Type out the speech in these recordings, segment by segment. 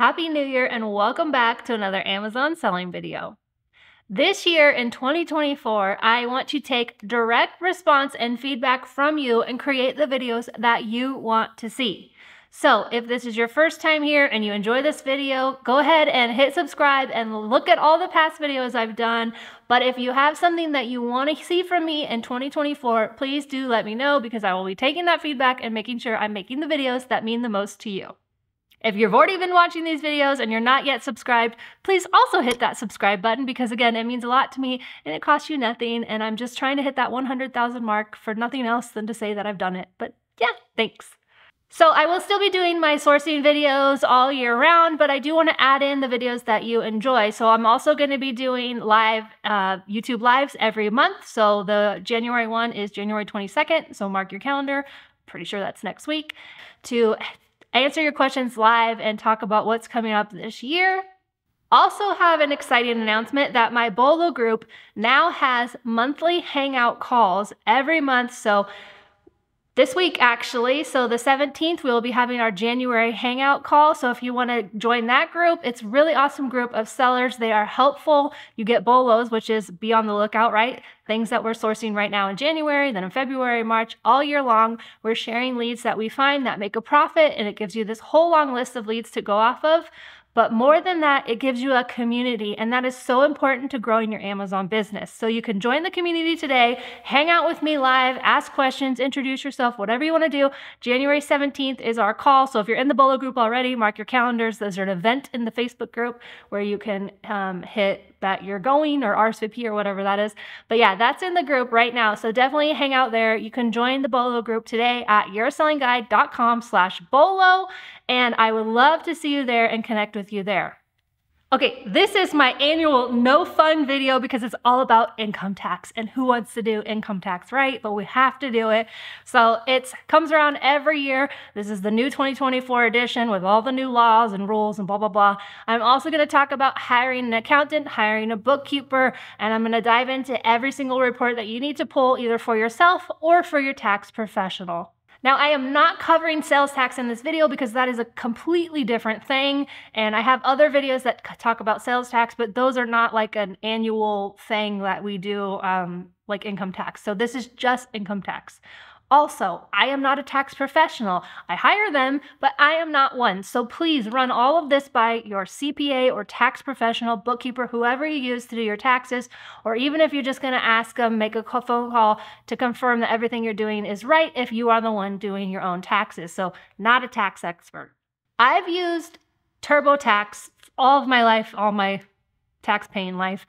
Happy New Year and welcome back to another Amazon selling video. This year in 2024, I want to take direct response and feedback from you and create the videos that you want to see. So if this is your first time here and you enjoy this video, go ahead and hit subscribe and look at all the past videos I've done. But if you have something that you want to see from me in 2024, please do let me know because I will be taking that feedback and making sure I'm making the videos that mean the most to you. If you've already been watching these videos and you're not yet subscribed, please also hit that subscribe button because again, it means a lot to me and it costs you nothing. And I'm just trying to hit that 100,000 mark for nothing else than to say that I've done it. But yeah, thanks. So I will still be doing my sourcing videos all year round, but I do want to add in the videos that you enjoy. So I'm also going to be doing live uh, YouTube lives every month. So the January one is January 22nd. So mark your calendar. Pretty sure that's next week to answer your questions live and talk about what's coming up this year. Also have an exciting announcement that my Bolo group now has monthly hangout calls every month. So this week actually. So the 17th, we'll be having our January hangout call. So if you want to join that group, it's really awesome group of sellers. They are helpful. You get bolos, which is be on the lookout, right? Things that we're sourcing right now in January, then in February, March, all year long. We're sharing leads that we find that make a profit and it gives you this whole long list of leads to go off of. But more than that, it gives you a community, and that is so important to growing your Amazon business. So you can join the community today, hang out with me live, ask questions, introduce yourself, whatever you want to do. January 17th is our call. So if you're in the Bolo group already, mark your calendars. There's an event in the Facebook group where you can um, hit that you're going or RSVP or whatever that is. But yeah, that's in the group right now. So definitely hang out there. You can join the Bolo group today at yoursellingguide.com slash Bolo. And I would love to see you there and connect with you there. Okay, this is my annual no fun video because it's all about income tax and who wants to do income tax, right? But we have to do it. So it comes around every year. This is the new 2024 edition with all the new laws and rules and blah, blah, blah. I'm also going to talk about hiring an accountant, hiring a bookkeeper, and I'm going to dive into every single report that you need to pull either for yourself or for your tax professional. Now, I am not covering sales tax in this video because that is a completely different thing. And I have other videos that talk about sales tax, but those are not like an annual thing that we do um, like income tax. So this is just income tax. Also, I am not a tax professional. I hire them, but I am not one. So please run all of this by your CPA or tax professional, bookkeeper, whoever you use to do your taxes, or even if you're just going to ask them, make a phone call to confirm that everything you're doing is right if you are the one doing your own taxes. So, not a tax expert. I've used TurboTax all of my life, all my tax paying life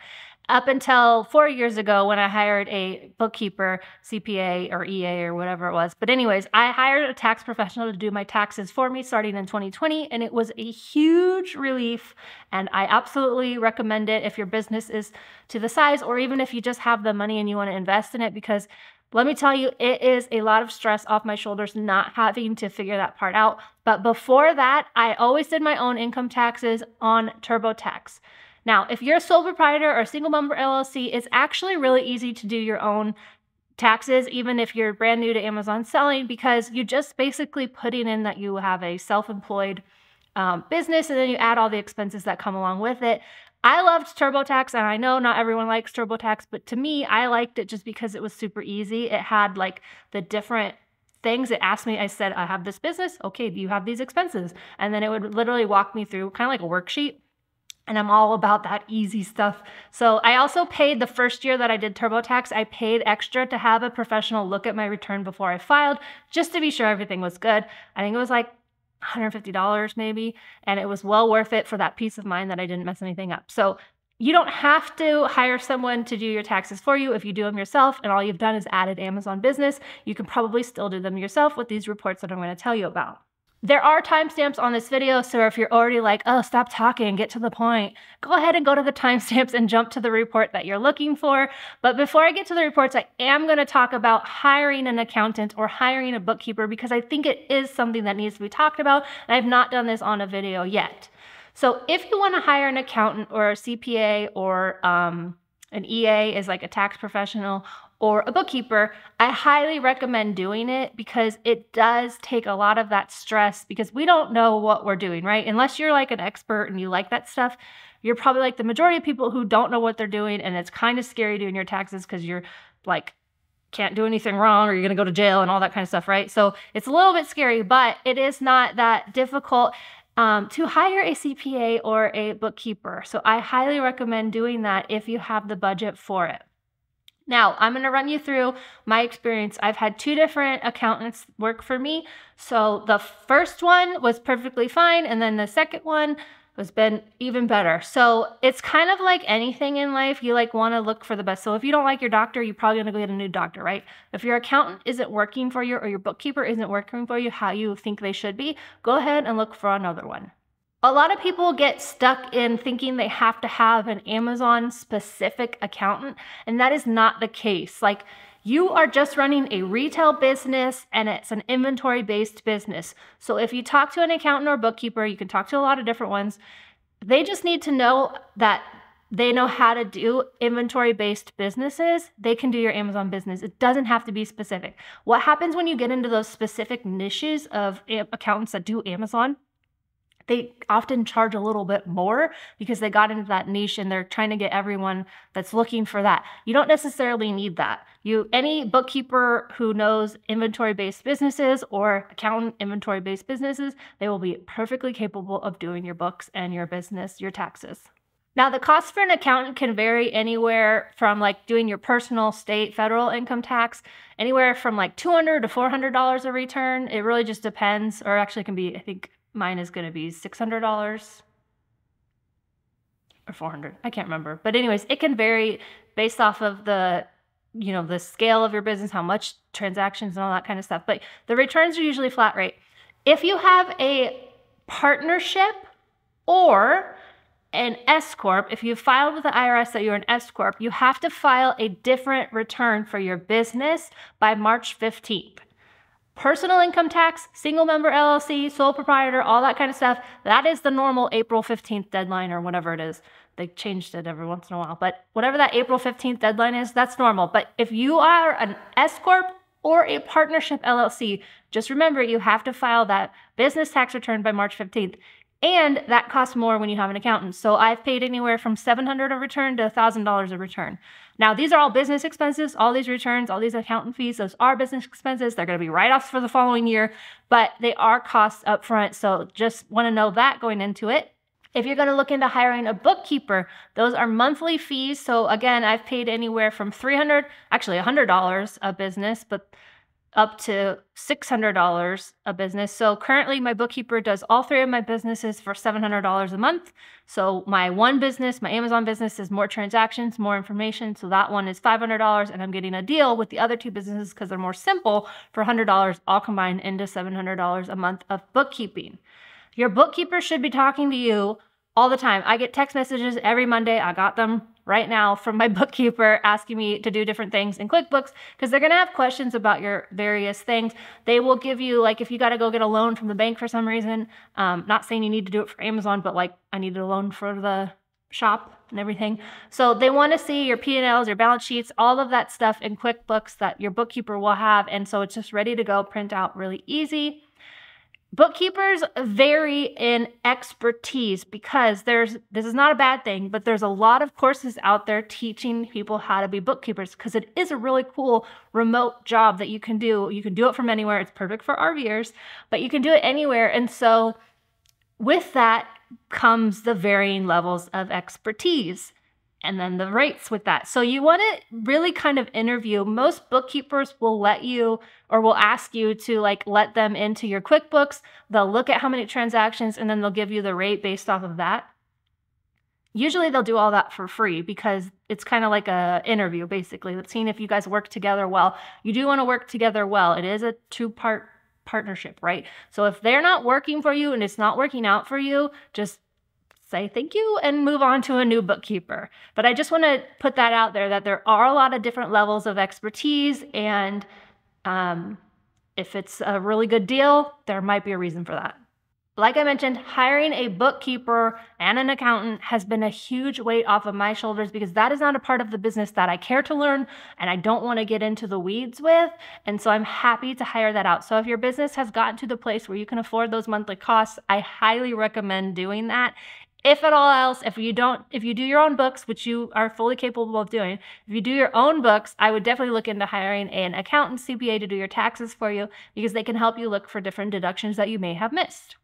up until four years ago when I hired a bookkeeper, CPA, or EA, or whatever it was. But, anyways, I hired a tax professional to do my taxes for me starting in 2020, and it was a huge relief. And I absolutely recommend it if your business is to the size, or even if you just have the money and you want to invest in it, because let me tell you, it is a lot of stress off my shoulders not having to figure that part out. But before that, I always did my own income taxes on TurboTax. Now, if you're a sole proprietor or single member LLC, it's actually really easy to do your own taxes, even if you're brand new to Amazon selling, because you just basically putting in that you have a self employed um, business and then you add all the expenses that come along with it. I loved TurboTax, and I know not everyone likes TurboTax, but to me, I liked it just because it was super easy. It had like the different things. It asked me, I said, I have this business. Okay, do you have these expenses? And then it would literally walk me through kind of like a worksheet and I'm all about that easy stuff. So I also paid the first year that I did TurboTax, I paid extra to have a professional look at my return before I filed, just to be sure everything was good. I think it was like $150 maybe, and it was well worth it for that peace of mind that I didn't mess anything up. So you don't have to hire someone to do your taxes for you if you do them yourself and all you've done is added Amazon business. You can probably still do them yourself with these reports that I'm going to tell you about. There are timestamps on this video, so if you're already like, oh, stop talking, get to the point, go ahead and go to the timestamps and jump to the report that you're looking for. But before I get to the reports, I am going to talk about hiring an accountant or hiring a bookkeeper because I think it is something that needs to be talked about, and I've not done this on a video yet. So if you want to hire an accountant or a CPA or um, an EA is like a tax professional, or a bookkeeper, I highly recommend doing it because it does take a lot of that stress because we don't know what we're doing, right? Unless you're like an expert and you like that stuff, you're probably like the majority of people who don't know what they're doing and it's kind of scary doing your taxes because you're like can't do anything wrong or you're going to go to jail and all that kind of stuff, right? So it's a little bit scary, but it is not that difficult um, to hire a CPA or a bookkeeper. So I highly recommend doing that if you have the budget for it. Now, I'm going to run you through my experience. I've had two different accountants work for me. So the first one was perfectly fine, and then the second one has been even better. So it's kind of like anything in life. You like want to look for the best. So if you don't like your doctor, you're probably going to go get a new doctor, right? If your accountant isn't working for you or your bookkeeper isn't working for you how you think they should be, go ahead and look for another one. A lot of people get stuck in thinking they have to have an Amazon specific accountant, and that is not the case. Like, you are just running a retail business and it's an inventory based business. So, if you talk to an accountant or bookkeeper, you can talk to a lot of different ones. They just need to know that they know how to do inventory based businesses, they can do your Amazon business. It doesn't have to be specific. What happens when you get into those specific niches of accountants that do Amazon? They often charge a little bit more because they got into that niche and they're trying to get everyone that's looking for that. You don't necessarily need that. You any bookkeeper who knows inventory-based businesses or accountant inventory-based businesses, they will be perfectly capable of doing your books and your business, your taxes. Now, the cost for an accountant can vary anywhere from like doing your personal, state, federal income tax, anywhere from like 200 to $400 a return. It really just depends, or actually can be, I think, Mine is going to be $600 or 400. I can't remember. But anyways, it can vary based off of the you know, the scale of your business, how much transactions and all that kind of stuff. But the returns are usually flat rate. If you have a partnership or an S corp, if you filed with the IRS that you're an S corp, you have to file a different return for your business by March 15th personal income tax, single member LLC, sole proprietor, all that kind of stuff, that is the normal April 15th deadline or whatever it is. They changed it every once in a while, but whatever that April 15th deadline is, that's normal. But if you are an S Corp or a partnership LLC, just remember you have to file that business tax return by March 15th. And that costs more when you have an accountant. So I've paid anywhere from 700 a return to $1,000 a return. Now, these are all business expenses, all these returns, all these accountant fees, those are business expenses. They're going to be write offs for the following year, but they are costs up front. So just want to know that going into it. If you're going to look into hiring a bookkeeper, those are monthly fees. So again, I've paid anywhere from 300, actually $100 a business, but up to $600 a business. So currently, my bookkeeper does all three of my businesses for $700 a month. So my one business, my Amazon business, is more transactions, more information. So that one is $500, and I'm getting a deal with the other two businesses because they're more simple for $100, all combined into $700 a month of bookkeeping. Your bookkeeper should be talking to you all the time. I get text messages every Monday. I got them right now from my bookkeeper asking me to do different things in QuickBooks because they're going to have questions about your various things. They will give you, like, if you got to go get a loan from the bank for some reason, um, not saying you need to do it for Amazon, but like, I needed a loan for the shop and everything. So they want to see your P&Ls, your balance sheets, all of that stuff in QuickBooks that your bookkeeper will have. And so it's just ready to go, print out really easy. Bookkeepers vary in expertise because there's this is not a bad thing, but there's a lot of courses out there teaching people how to be bookkeepers because it is a really cool remote job that you can do. You can do it from anywhere. It's perfect for RVers, but you can do it anywhere. And so with that comes the varying levels of expertise and then the rates with that. So you want to really kind of interview. Most bookkeepers will let you or will ask you to like let them into your QuickBooks. They'll look at how many transactions and then they'll give you the rate based off of that. Usually they'll do all that for free because it's kind of like a interview basically. Let's seeing if you guys work together well. You do want to work together well. It is a two-part partnership, right? So if they're not working for you and it's not working out for you, just say thank you and move on to a new bookkeeper. But I just want to put that out there that there are a lot of different levels of expertise, and um, if it's a really good deal, there might be a reason for that. like I mentioned, hiring a bookkeeper and an accountant has been a huge weight off of my shoulders because that is not a part of the business that I care to learn and I don't want to get into the weeds with. And so I'm happy to hire that out. So if your business has gotten to the place where you can afford those monthly costs, I highly recommend doing that. If at all else, if you don't, if you do your own books, which you are fully capable of doing, if you do your own books, I would definitely look into hiring an accountant CPA to do your taxes for you because they can help you look for different deductions that you may have missed.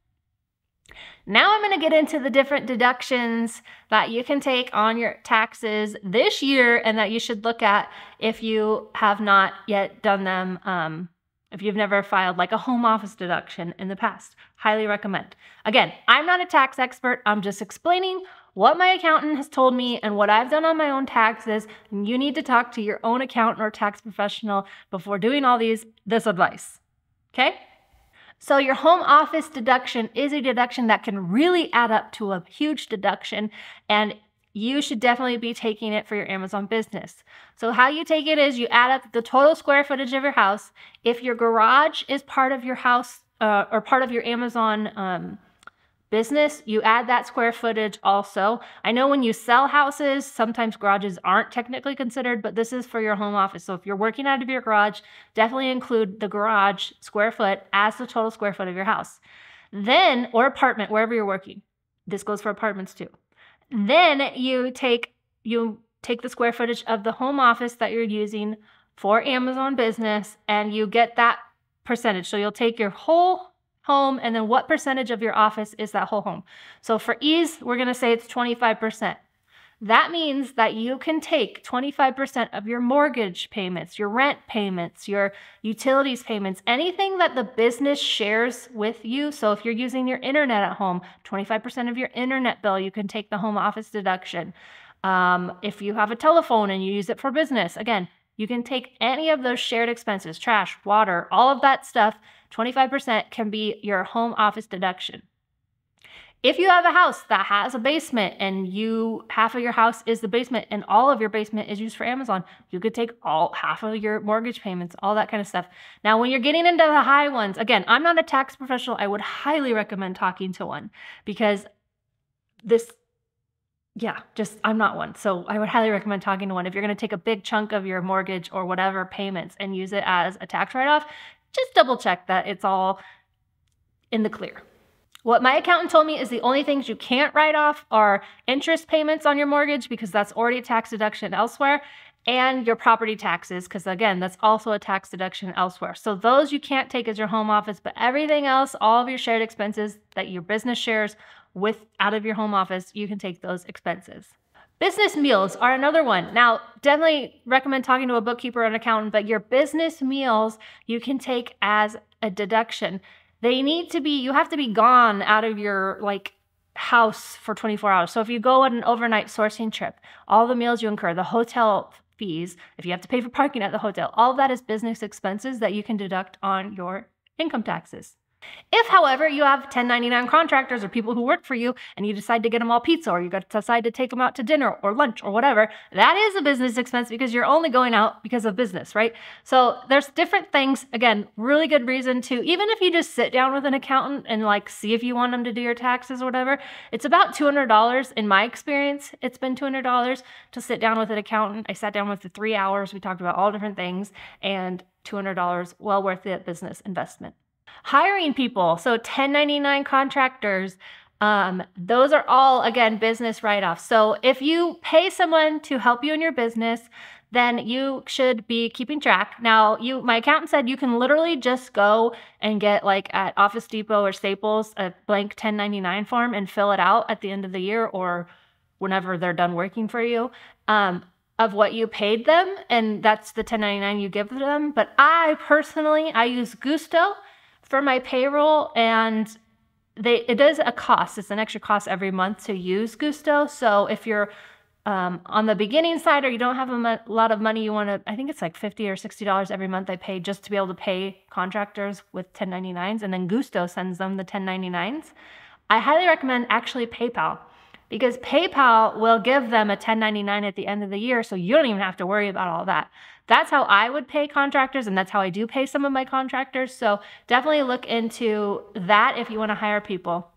Now I'm going to get into the different deductions that you can take on your taxes this year and that you should look at if you have not yet done them. Um, if you've never filed like a home office deduction in the past, highly recommend. Again, I'm not a tax expert. I'm just explaining what my accountant has told me and what I've done on my own taxes. And you need to talk to your own accountant or tax professional before doing all these this advice. Okay? So your home office deduction is a deduction that can really add up to a huge deduction and you should definitely be taking it for your Amazon business. So how you take it is you add up the total square footage of your house. If your garage is part of your house uh, or part of your Amazon um, business, you add that square footage also. I know when you sell houses, sometimes garages aren't technically considered, but this is for your home office. So if you're working out of your garage, definitely include the garage square foot as the total square foot of your house. Then, or apartment, wherever you're working. This goes for apartments too. Then you take you take the square footage of the home office that you're using for Amazon business and you get that percentage. So you'll take your whole home, and then what percentage of your office is that whole home. So for ease, we're going to say it's 25%. That means that you can take 25% of your mortgage payments, your rent payments, your utilities payments, anything that the business shares with you. So if you're using your internet at home, 25% of your internet bill, you can take the home office deduction. Um, if you have a telephone and you use it for business, again, you can take any of those shared expenses, trash, water, all of that stuff, 25% can be your home office deduction. If you have a house that has a basement and you half of your house is the basement and all of your basement is used for Amazon, you could take all half of your mortgage payments, all that kind of stuff. Now, when you're getting into the high ones, again, I'm not a tax professional. I would highly recommend talking to one because this yeah, just I'm not one. So I would highly recommend talking to one. If you're going to take a big chunk of your mortgage or whatever payments and use it as a tax write off, just double check that it's all in the clear. What my accountant told me is the only things you can't write off are interest payments on your mortgage because that's already a tax deduction elsewhere and your property taxes because again that's also a tax deduction elsewhere so those you can't take as your home office but everything else all of your shared expenses that your business shares with out of your home office, you can take those expenses. Business meals are another one. Now, definitely recommend talking to a bookkeeper or an accountant, but your business meals you can take as a deduction. They need to be, you have to be gone out of your like house for 24 hours. So if you go on an overnight sourcing trip, all the meals you incur, the hotel fees, if you have to pay for parking at the hotel, all that is business expenses that you can deduct on your income taxes. If, however, you have 1099 contractors or people who work for you and you decide to get them all pizza or you decide to take them out to dinner or lunch or whatever, that is a business expense because you're only going out because of business, right? So there's different things. Again, really good reason to, even if you just sit down with an accountant and like see if you want them to do your taxes or whatever, it's about $200 in my experience. It's been $200 to sit down with an accountant. I sat down with the three hours. We talked about all different things and $200 well worth the business investment. Hiring people, so 1099 contractors, um, those are all, again, business write offs. So if you pay someone to help you in your business, then you should be keeping track. Now, you my accountant said you can literally just go and get like at Office Depot or Staples a blank 1099 form and fill it out at the end of the year or whenever they're done working for you. Um, of what you paid them and that's the 1099 you give them but i personally i use gusto for my payroll and they it is a cost. It's an extra cost every month to use Gusto. So if you're um, on the beginning side or you don't have a mo- lot of money, you want to, I think it's like 50 or $60 every month I pay just to be able to pay contractors with 1099s. And then Gusto sends them the 1099s. I highly recommend actually PayPal because PayPal will give them a 1099 at the end of the year. So you don't even have to worry about all that. That's how I would pay contractors, and that's how I do pay some of my contractors. So definitely look into that if you want to hire people.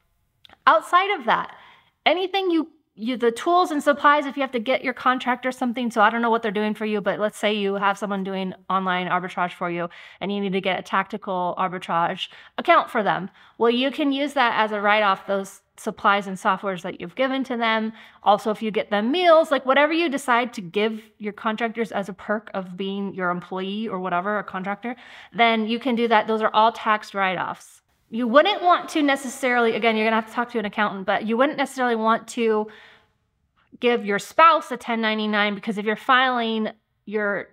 Outside of that, anything you you the tools and supplies if you have to get your contractor something so i don't know what they're doing for you but let's say you have someone doing online arbitrage for you and you need to get a tactical arbitrage account for them. Well you can use that as a write-off those supplies and softwares that you've given to them. Also if you get them meals like whatever you decide to give your contractors as a perk of being your employee or whatever a contractor then you can do that. Those are all tax write-offs you wouldn't want to necessarily, again, you're going to have to talk to an accountant, but you wouldn't necessarily want to give your spouse a 1099 because if you're filing your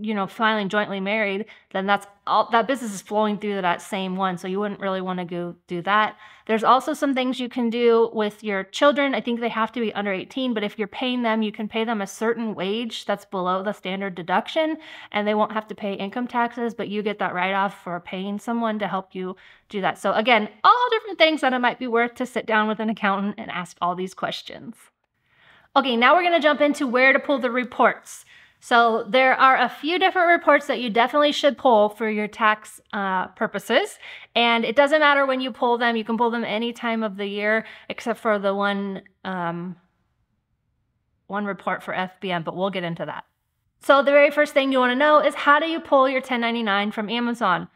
you know filing jointly married then that's all that business is flowing through that same one so you wouldn't really want to go do that. There's also some things you can do with your children. I think they have to be under 18 but if you're paying them you can pay them a certain wage that's below the standard deduction and they won't have to pay income taxes but you get that write off for paying someone to help you do that. So again all different things that it might be worth to sit down with an accountant and ask all these questions. Okay, now we're gonna jump into where to pull the reports. So there are a few different reports that you definitely should pull for your tax uh, purposes. And it doesn't matter when you pull them. You can pull them any time of the year except for the one, um, one report for FBM, but we'll get into that. So the very first thing you wanna know is how do you pull your 1099 from Amazon?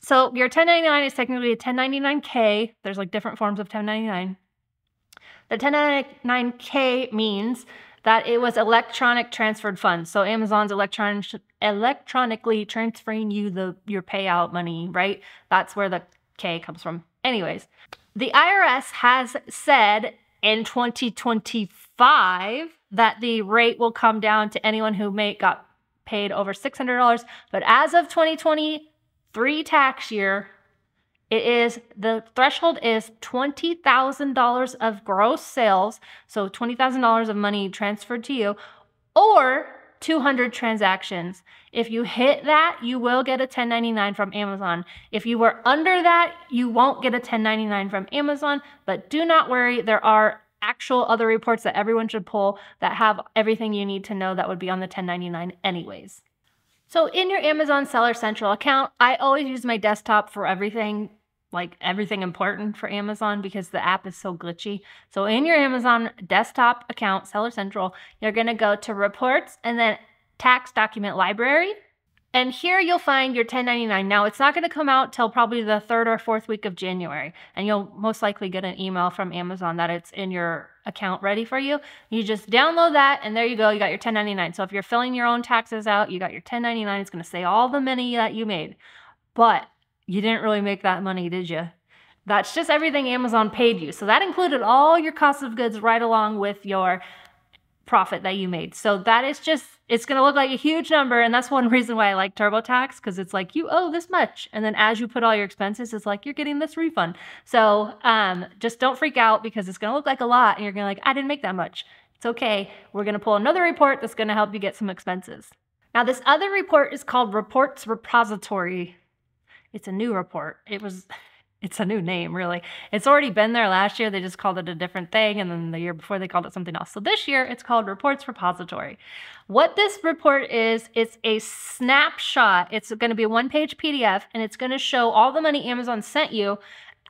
So your 1099 is technically a 1099K. There's like different forms of 1099. The 1099K means that it was electronic transferred funds. So Amazon's electronic electronically transferring you the your payout money, right? That's where the K comes from. Anyways, the IRS has said in 2025 that the rate will come down to anyone who may got paid over $600, but as of 2023 tax year, it is the threshold is $20,000 of gross sales, so $20,000 of money transferred to you, or 200 transactions. If you hit that, you will get a 1099 from Amazon. If you were under that, you won't get a 1099 from Amazon, but do not worry, there are actual other reports that everyone should pull that have everything you need to know that would be on the 1099 anyways. So in your Amazon Seller Central account, I always use my desktop for everything like everything important for Amazon because the app is so glitchy. So in your Amazon desktop account, Seller Central, you're going to go to reports and then tax document library. And here you'll find your 1099. Now it's not going to come out till probably the third or fourth week of January. And you'll most likely get an email from Amazon that it's in your account ready for you. You just download that and there you go. You got your 1099. So if you're filling your own taxes out, you got your 1099. It's going to say all the money that you made. But you didn't really make that money, did you? That's just everything Amazon paid you. So that included all your cost of goods right along with your profit that you made. So that is just, it's going to look like a huge number. And that's one reason why I like TurboTax because it's like you owe this much. And then as you put all your expenses, it's like you're getting this refund. So um, just don't freak out because it's going to look like a lot. And you're going to like, I didn't make that much. It's okay. We're going to pull another report that's going to help you get some expenses. Now, this other report is called Reports Repository it's a new report. It was it's a new name, really. It's already been there last year. They just called it a different thing. And then the year before, they called it something else. So this year, it's called Reports Repository. What this report is, it's a snapshot. It's going to be a one page PDF and it's going to show all the money Amazon sent you,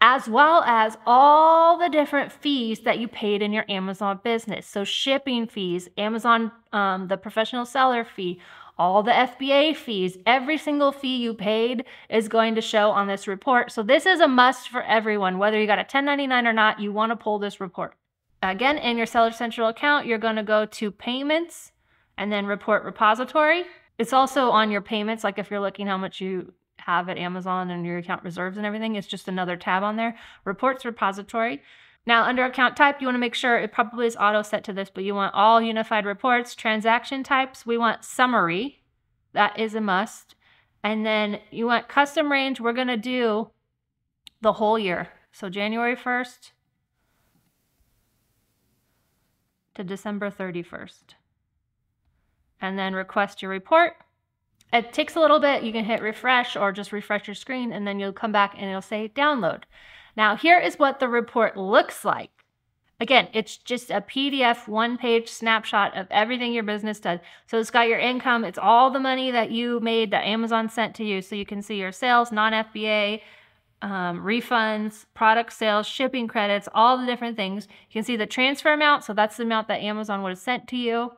as well as all the different fees that you paid in your Amazon business. So, shipping fees, Amazon, um, the professional seller fee, all the FBA fees, every single fee you paid is going to show on this report. So this is a must for everyone, whether you got a 1099 or not, you want to pull this report. Again, in your Seller Central account, you're going to go to payments and then report repository. It's also on your payments, like if you're looking how much you have at Amazon and your account reserves and everything, it's just another tab on there. Reports repository. Now, under account type, you want to make sure it probably is auto set to this, but you want all unified reports. Transaction types, we want summary. That is a must. And then you want custom range, we're going to do the whole year. So January 1st to December 31st. And then request your report. It takes a little bit. You can hit refresh or just refresh your screen and then you'll come back and it'll say download. Now, here is what the report looks like. Again, it's just a PDF one page snapshot of everything your business does. So it's got your income, it's all the money that you made that Amazon sent to you. So you can see your sales, non FBA, um, refunds, product sales, shipping credits, all the different things. You can see the transfer amount. So that's the amount that Amazon would have sent to you.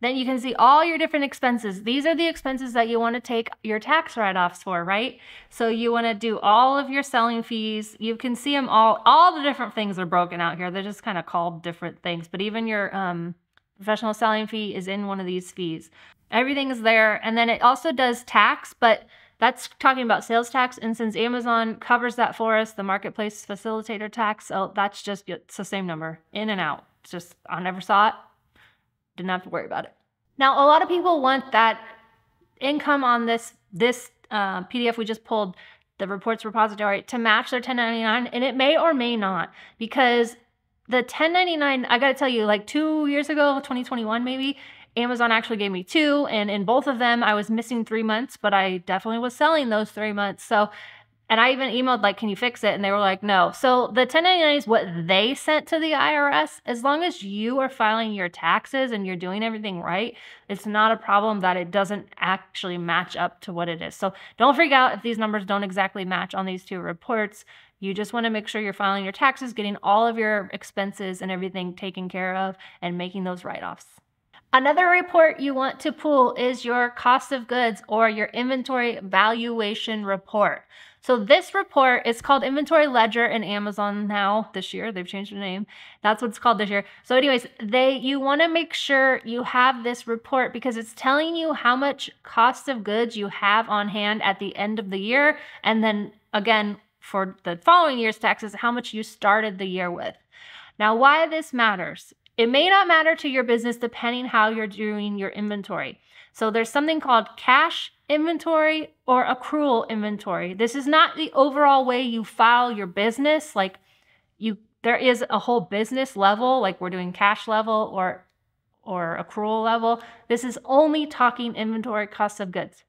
Then you can see all your different expenses. These are the expenses that you want to take your tax write-offs for, right? So you want to do all of your selling fees. You can see them all. All the different things are broken out here. They're just kind of called different things. But even your um, professional selling fee is in one of these fees. Everything is there. And then it also does tax, but that's talking about sales tax. And since Amazon covers that for us, the marketplace facilitator tax, so that's just, it's the same number in and out. It's just, I never saw it didn't have to worry about it. Now, a lot of people want that income on this this uh, PDF we just pulled, the reports repository, to match their 1099, and it may or may not because the 1099, I got to tell you, like two years ago, 2021 maybe, Amazon actually gave me two, and in both of them, I was missing three months, but I definitely was selling those three months. So and I even emailed, like, can you fix it? And they were like, no. So the 1099 is what they sent to the IRS. As long as you are filing your taxes and you're doing everything right, it's not a problem that it doesn't actually match up to what it is. So don't freak out if these numbers don't exactly match on these two reports. You just want to make sure you're filing your taxes, getting all of your expenses and everything taken care of, and making those write offs. Another report you want to pull is your cost of goods or your inventory valuation report. So this report is called Inventory Ledger in Amazon now this year. They've changed the name. That's what it's called this year. So anyways, they you want to make sure you have this report because it's telling you how much cost of goods you have on hand at the end of the year and then again for the following year's taxes how much you started the year with. Now, why this matters. It may not matter to your business depending how you're doing your inventory. So there's something called cash inventory or accrual inventory. This is not the overall way you file your business. Like you, there is a whole business level, like we're doing cash level or or accrual level. This is only talking inventory cost of goods.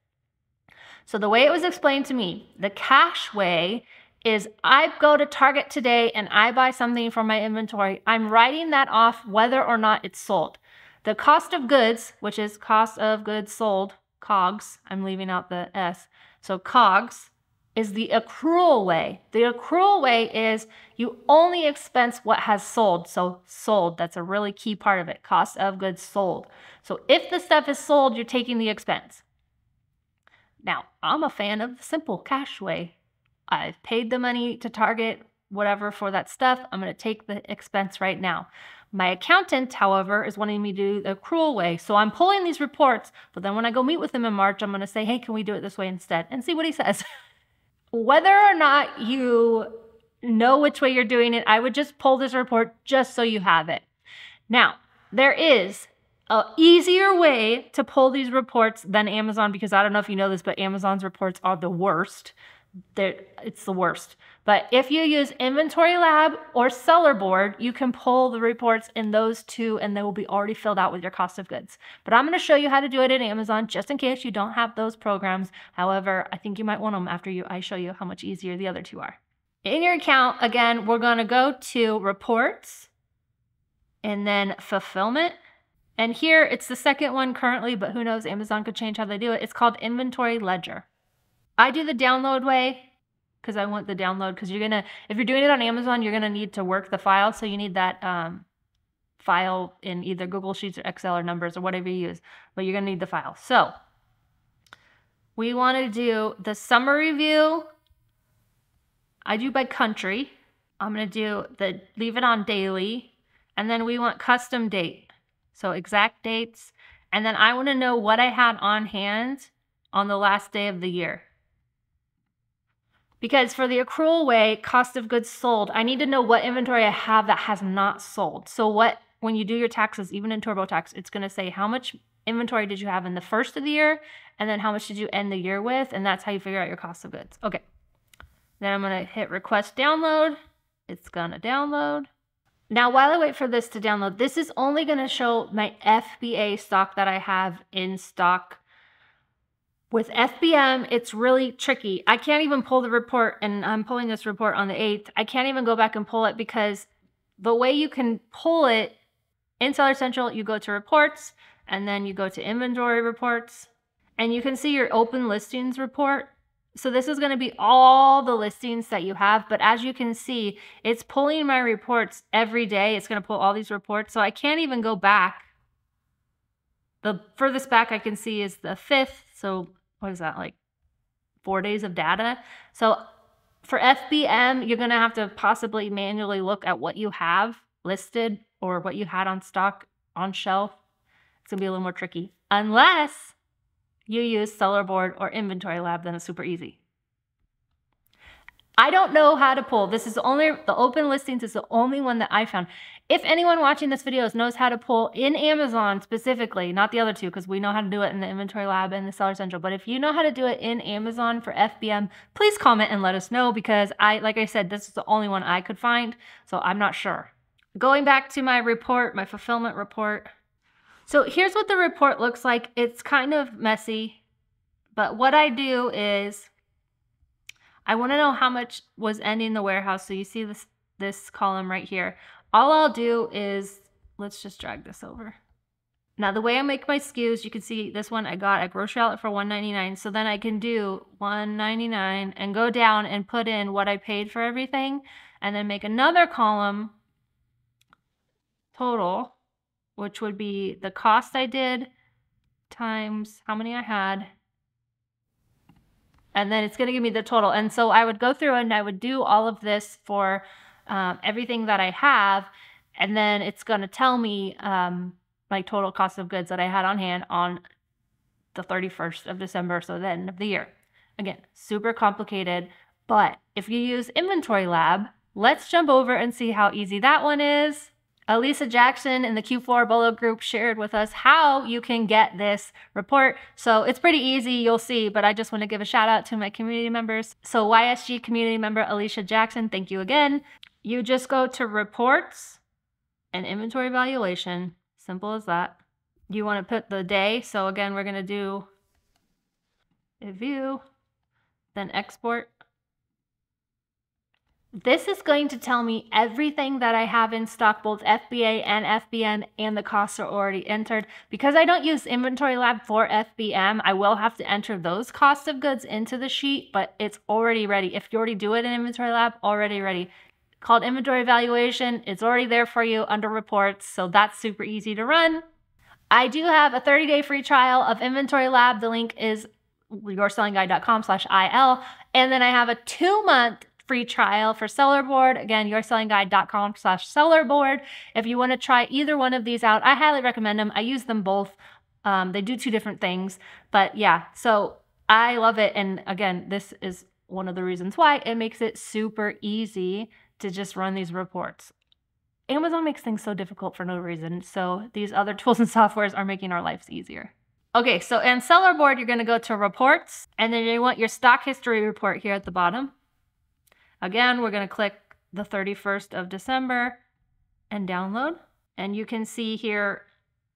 So the way it was explained to me, the cash way is I go to Target today and I buy something from my inventory. I'm writing that off whether or not it's sold. The cost of goods, which is cost of goods sold, COGS, I'm leaving out the S. So COGS is the accrual way. The accrual way is you only expense what has sold. So sold, that's a really key part of it. Cost of goods sold. So if the stuff is sold, you're taking the expense. Now, I'm a fan of the simple cash way. I've paid the money to Target, whatever, for that stuff. I'm going to take the expense right now. My accountant, however, is wanting me to do the accrual way. So I'm pulling these reports, but then when I go meet with him in March, I'm going to say, hey, can we do it this way instead? And see what he says. Whether or not you know which way you're doing it, I would just pull this report just so you have it. Now, there is a easier way to pull these reports than Amazon because I don't know if you know this, but Amazon's reports are the worst. They're, it's the worst. But if you use Inventory Lab or Seller Board, you can pull the reports in those two and they will be already filled out with your cost of goods. But I'm going to show you how to do it in Amazon just in case you don't have those programs. However, I think you might want them after you I show you how much easier the other two are. In your account, again, we're going to go to Reports and then Fulfillment. And here it's the second one currently, but who knows, Amazon could change how they do it. It's called Inventory Ledger. I do the download way because I want the download because you're gonna if you're doing it on Amazon, you're gonna need to work the file. So you need that um, file in either Google Sheets or Excel or Numbers or whatever you use, but you're gonna need the file. So we want to do the summary view. I do by country. I'm gonna do the leave it on daily, and then we want custom date. So exact dates, and then I want to know what I had on hand on the last day of the year. Because for the accrual way, cost of goods sold, I need to know what inventory I have that has not sold. So what when you do your taxes, even in TurboTax, it's going to say how much inventory did you have in the first of the year and then how much did you end the year with and that's how you figure out your cost of goods. Okay. Then I'm going to hit request download. It's going to download. Now, while I wait for this to download, this is only going to show my FBA stock that I have in stock with FBM, it's really tricky. I can't even pull the report, and I'm pulling this report on the 8th. I can't even go back and pull it because the way you can pull it in Seller Central, you go to reports and then you go to inventory reports and you can see your open listings report. So this is going to be all the listings that you have. But as you can see, it's pulling my reports every day. It's going to pull all these reports. So I can't even go back. The furthest back I can see is the 5th. So what is that like? Four days of data. So for FBM, you're going to have to possibly manually look at what you have listed or what you had on stock on shelf. It's going to be a little more tricky. Unless you use Seller Board or Inventory Lab, then it's super easy. I don't know how to pull. This is the only the open listings is the only one that I found. If anyone watching this video knows how to pull in Amazon specifically, not the other two, because we know how to do it in the Inventory Lab and the Seller Central, but if you know how to do it in Amazon for FBM, please comment and let us know because I, like I said, this is the only one I could find, so I'm not sure. Going back to my report, my fulfillment report. So here's what the report looks like. It's kind of messy, but what I do is I want to know how much was ending the warehouse. So you see this this column right here. All I'll do is let's just drag this over. Now the way I make my SKUs, you can see this one I got at Grocery Outlet for $1.99. So then I can do $1.99 and go down and put in what I paid for everything and then make another column total, which would be the cost I did times how many I had and then it's going to give me the total. And so I would go through and I would do all of this for um, everything that I have, and then it's going to tell me um, my total cost of goods that I had on hand on the 31st of December, so the end of the year. Again, super complicated, but if you use Inventory Lab, let's jump over and see how easy that one is. Elisa Jackson in the Q4 Bolo group shared with us how you can get this report. So it's pretty easy, you'll see, but I just want to give a shout out to my community members. So YSG community member Alicia Jackson, thank you again. You just go to reports and inventory valuation. Simple as that. You want to put the day. So again, we're going to do a view, then export. This is going to tell me everything that I have in stock, both FBA and FBM, and the costs are already entered. Because I don't use Inventory Lab for FBM, I will have to enter those cost of goods into the sheet, but it's already ready. If you already do it in Inventory Lab, already ready. Called Inventory Evaluation, it's already there for you under reports, so that's super easy to run. I do have a 30-day free trial of Inventory Lab. The link is yoursellingguide.com slash IL. And then I have a two-month free trial for Sellerboard. Again, yoursellingguide.com slash sellerboard. If you want to try either one of these out, I highly recommend them. I use them both. Um, they do two different things, but yeah, so I love it. And again, this is one of the reasons why it makes it super easy to just run these reports. Amazon makes things so difficult for no reason. So these other tools and softwares are making our lives easier. Okay, so in Seller Board, you're going to go to reports and then you want your stock history report here at the bottom. Again, we're going to click the 31st of December and download. And you can see here,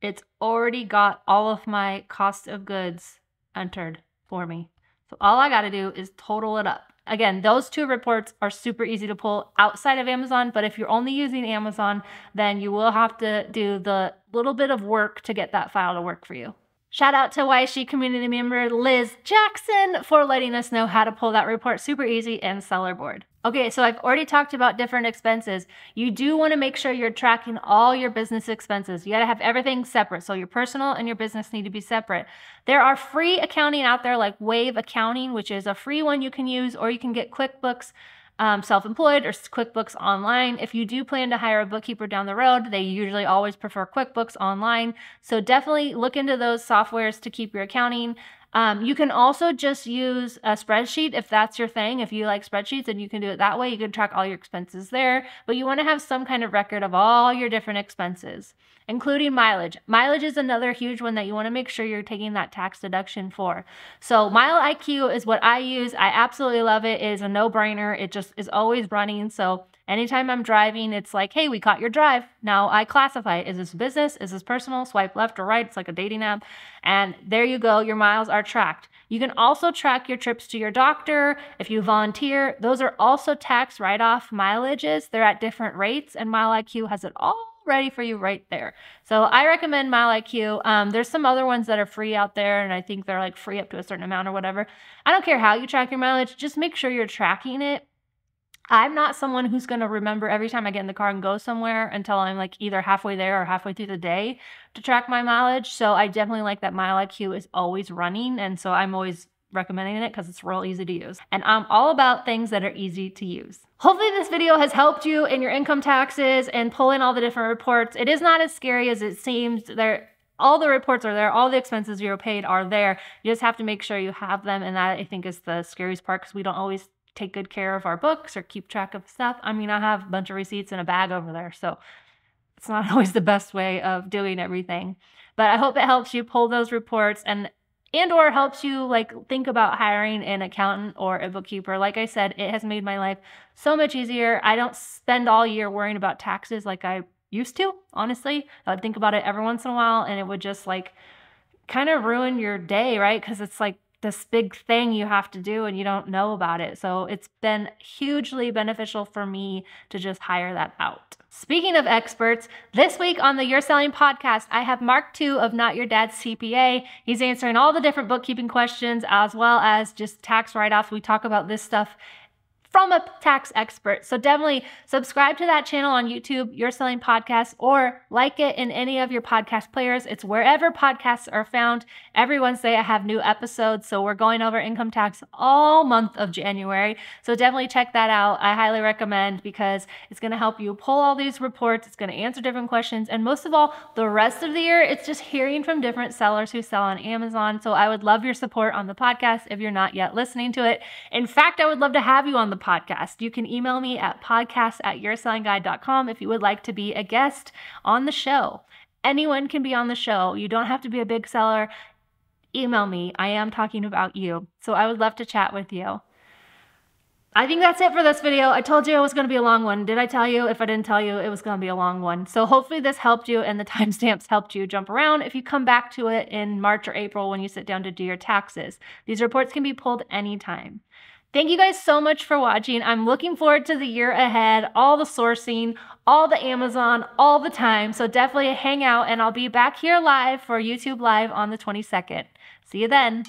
it's already got all of my cost of goods entered for me. So all I got to do is total it up. Again, those two reports are super easy to pull outside of Amazon, but if you're only using Amazon, then you will have to do the little bit of work to get that file to work for you. Shout out to YSG community member Liz Jackson for letting us know how to pull that report super easy in Seller Board. Okay, so I've already talked about different expenses. You do want to make sure you're tracking all your business expenses. You got to have everything separate. So your personal and your business need to be separate. There are free accounting out there like Wave Accounting, which is a free one you can use, or you can get QuickBooks um, self-employed or QuickBooks online. If you do plan to hire a bookkeeper down the road, they usually always prefer QuickBooks online. So definitely look into those softwares to keep your accounting. Um, you can also just use a spreadsheet if that's your thing. If you like spreadsheets and you can do it that way, you can track all your expenses there. But you want to have some kind of record of all your different expenses including mileage. Mileage is another huge one that you want to make sure you're taking that tax deduction for. So Mile IQ is what I use. I absolutely love it. It is a no-brainer. It just is always running. So Anytime I'm driving, it's like, hey, we caught your drive. Now I classify it. Is this business? Is this personal? Swipe left or right. It's like a dating app. And there you go. Your miles are tracked. You can also track your trips to your doctor. If you volunteer, those are also tax write off mileages. They're at different rates, and MileIQ has it all ready for you right there. So I recommend MileIQ. Um, there's some other ones that are free out there, and I think they're like free up to a certain amount or whatever. I don't care how you track your mileage, just make sure you're tracking it I'm not someone who's going to remember every time I get in the car and go somewhere until I'm like either halfway there or halfway through the day to track my mileage. So I definitely like that MileIQ is always running. And so I'm always recommending it because it's real easy to use. And I'm all about things that are easy to use. Hopefully this video has helped you in your income taxes and pulling all the different reports. It is not as scary as it seems. There all the reports are there, all the expenses you're paid are there. You just have to make sure you have them. And that I think is the scariest part because we don't always take good care of our books or keep track of stuff. I mean, I have a bunch of receipts in a bag over there, so it's not always the best way of doing everything. But I hope it helps you pull those reports and and or helps you like think about hiring an accountant or a bookkeeper. Like I said, it has made my life so much easier. I don't spend all year worrying about taxes like I used to, honestly. I would think about it every once in a while and it would just like kind of ruin your day, right? Because it's like this big thing you have to do and you don't know about it. So it's been hugely beneficial for me to just hire that out. Speaking of experts, this week on the Your Selling podcast, I have Mark Two of Not Your Dad's CPA. He's answering all the different bookkeeping questions as well as just tax write offs. We talk about this stuff from a tax expert. So definitely subscribe to that channel on YouTube, Your Selling Podcast, or like it in any of your podcast players. It's wherever podcasts are found. Every Wednesday, I have new episodes. So we're going over income tax all month of January. So definitely check that out. I highly recommend because it's going to help you pull all these reports. It's going to answer different questions. And most of all, the rest of the year, it's just hearing from different sellers who sell on Amazon. So I would love your support on the podcast if you're not yet listening to it. In fact, I would love to have you on the podcast. You can email me at podcast at yoursellingguide.com if you would like to be a guest on the show. Anyone can be on the show. You don't have to be a big seller. Email me. I am talking about you. So I would love to chat with you. I think that's it for this video. I told you it was going to be a long one. Did I tell you? If I didn't tell you, it was going to be a long one. So hopefully this helped you and the timestamps helped you jump around if you come back to it in March or April when you sit down to do your taxes. These reports can be pulled anytime. Thank you guys so much for watching. I'm looking forward to the year ahead, all the sourcing, all the Amazon, all the time. So definitely hang out and I'll be back here live for YouTube Live on the 22nd. See you then.